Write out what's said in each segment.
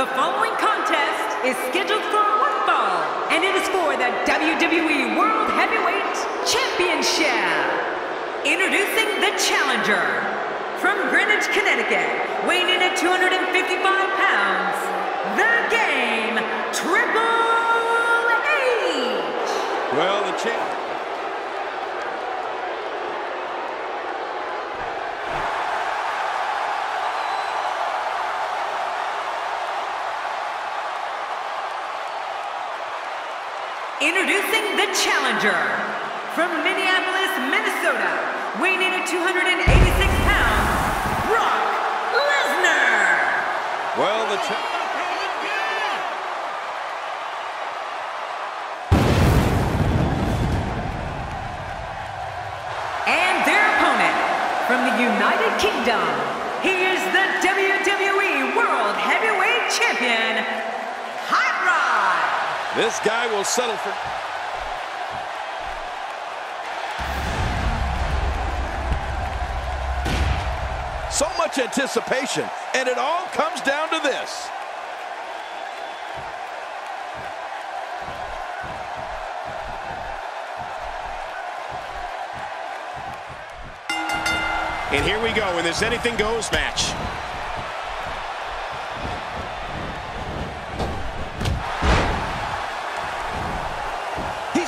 The following contest is scheduled for one fall, and it is for the WWE World Heavyweight Championship. Introducing the challenger from Greenwich, Connecticut, weighing in at 255 pounds, the game, Triple H. Well, the champ. Introducing the challenger from Minneapolis, Minnesota, weighing in at 286 pounds, Brock Lesnar. Well, the. And their opponent from the United Kingdom, he is the WWE World Heavyweight Champion, Hot Rod. This guy will settle for. So much anticipation, and it all comes down to this. And here we go in this anything goes match.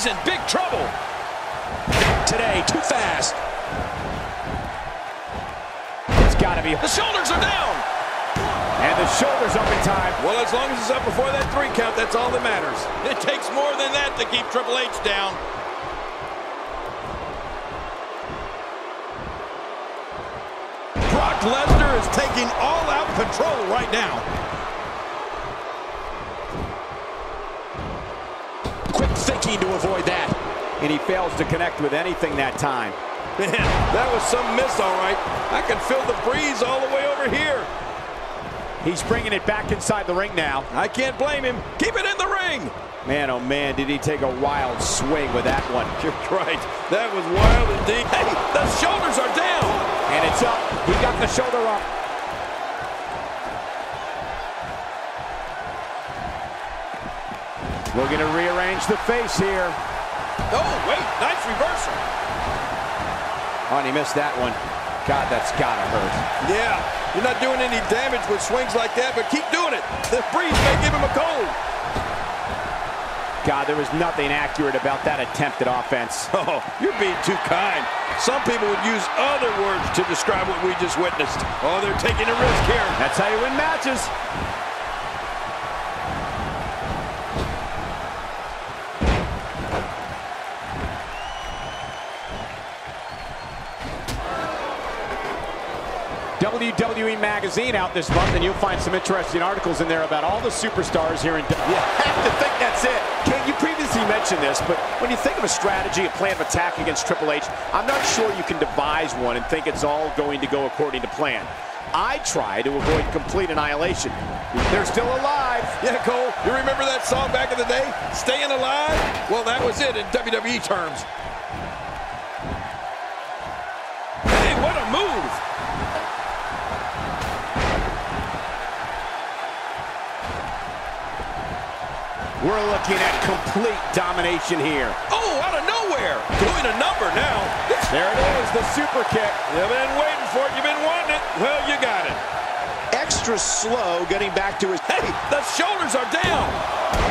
He's in big trouble. Today, too fast. It's got to be. The shoulders are down. And the shoulders up in time. Well, as long as it's up before that three count, that's all that matters. It takes more than that to keep Triple H down. Brock Lesnar is taking all-out control right now. Thinking to avoid that. And he fails to connect with anything that time. Man, that was some miss, all right. I can feel the breeze all the way over here. He's bringing it back inside the ring now. I can't blame him. Keep it in the ring. Man, oh man, did he take a wild swing with that one. You're right. That was wild indeed. Hey, the shoulders are down. And it's up. He got the shoulder up. Looking to rearrange the face here. Oh, wait. Nice reversal. Oh, and he missed that one. God, that's gotta hurt. Yeah, you're not doing any damage with swings like that, but keep doing it. The breeze may give him a cold. God, there was nothing accurate about that attempted offense. Oh, you're being too kind. Some people would use other words to describe what we just witnessed. Oh, they're taking a risk here. That's how you win matches. WWE Magazine out this month, and you'll find some interesting articles in there about all the superstars here in. You have to think that's it. Ken, you previously mentioned this, but when you think of a strategy, a plan of attack against Triple H, I'm not sure you can devise one and think it's all going to go according to plan. I try to avoid complete annihilation. They're still alive. Yeah, Cole, you remember that song back in the day? Staying Alive? Well, that was it in WWE terms. Hey, what a move! We're looking at complete domination here. Oh, out of nowhere! Doing a number now. There it is, the super kick. You've been waiting for it. You've been wanting it. Well, you got it. Extra slow getting back to his... Hey, the shoulders are down.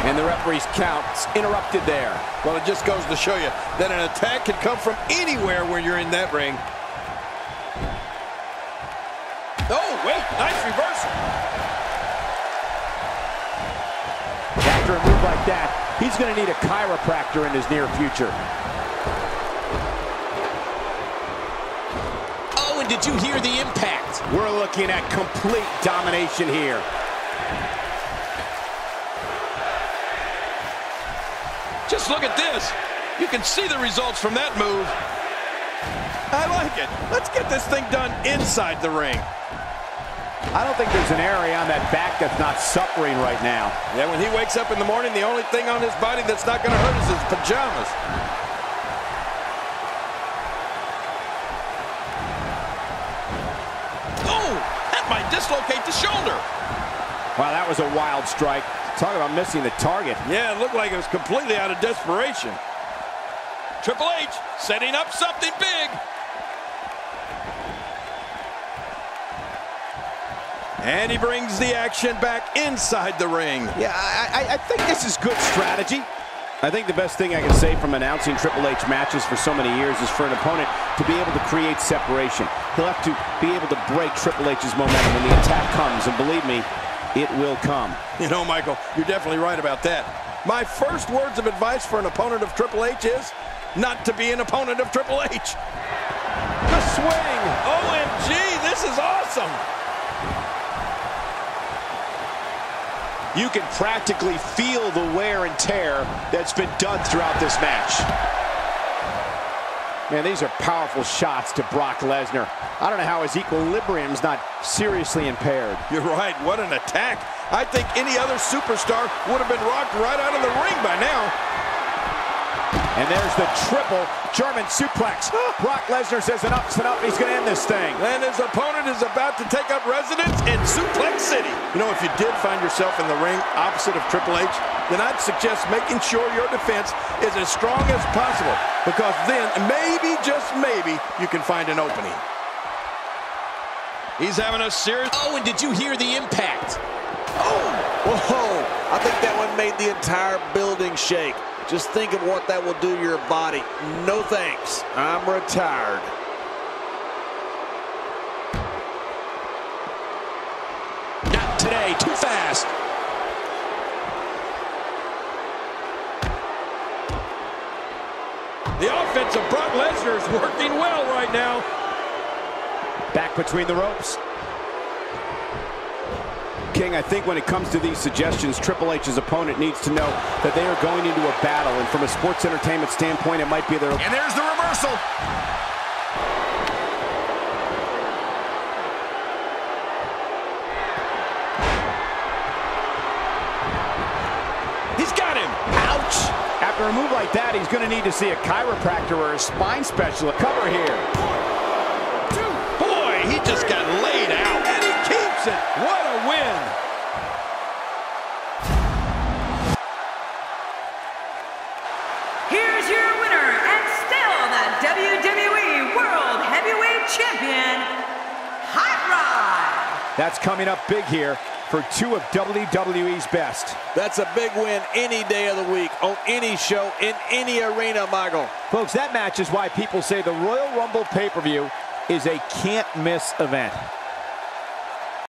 And the referee's count interrupted there. Well, it just goes to show you that an attack can come from anywhere when you're in that ring. Oh, wait, nice reversal. After a move like that, he's going to need a chiropractor in his near future. Oh, and did you hear the impact? We're looking at complete domination here. Just look at this. You can see the results from that move. I like it. Let's get this thing done inside the ring. I don't think there's an area on that back that's not suffering right now. Yeah, when he wakes up in the morning, the only thing on his body that's not going to hurt is his pajamas. Oh, that might dislocate the shoulder. Wow, that was a wild strike. Talk about missing the target. Yeah, it looked like it was completely out of desperation. Triple H setting up something big. And he brings the action back inside the ring. Yeah, I, I, I think this is good strategy. I think the best thing I can say from announcing Triple H matches for so many years is for an opponent to be able to create separation. He'll have to be able to break Triple H's momentum when the attack comes, and believe me, it will come. You know, Michael, you're definitely right about that. My first words of advice for an opponent of Triple H is not to be an opponent of Triple H. The swing! OMG, this is awesome! You can practically feel the wear and tear that's been done throughout this match. Man, these are powerful shots to Brock Lesnar. I don't know how his equilibrium's not seriously impaired. You're right. What an attack. I think any other superstar would have been rocked right out of the ring by now. And there's the triple German suplex. Brock Lesnar says enough's enough. He's going to end this thing. And his opponent is about to take up residence in Suplex City. You know, if you did find yourself in the ring opposite of Triple H, then I'd suggest making sure your defense is as strong as possible. Because then, maybe, just maybe, you can find an opening. He's having a serious... Oh, and did you hear the impact? Oh, whoa. I think that one made the entire building shake. Just think of what that will do to your body. No thanks. I'm retired. Not today. Too fast. The offense of Brock Lesnar is working well right now. Back between the ropes. King, I think when it comes to these suggestions, Triple H's opponent needs to know that they are going into a battle, and from a sports entertainment standpoint, it might be their... And there's the reversal. He's got him. Ouch! After a move like that, he's going to need to see a chiropractor or a spine specialist. Cover here. That's coming up big here for two of WWE's best. That's a big win any day of the week, on any show, in any arena, Michael. Folks, that match is why people say the Royal Rumble pay-per-view is a can't-miss event.